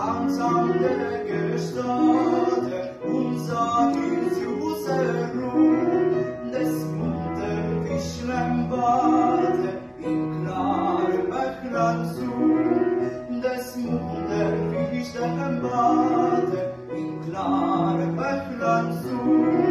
sansamde gestade, unser Hilfsuse Ruhm, des muntern Fischlein bade, in klaren Bächlein zu, des muntern in klaren Bächlein zu.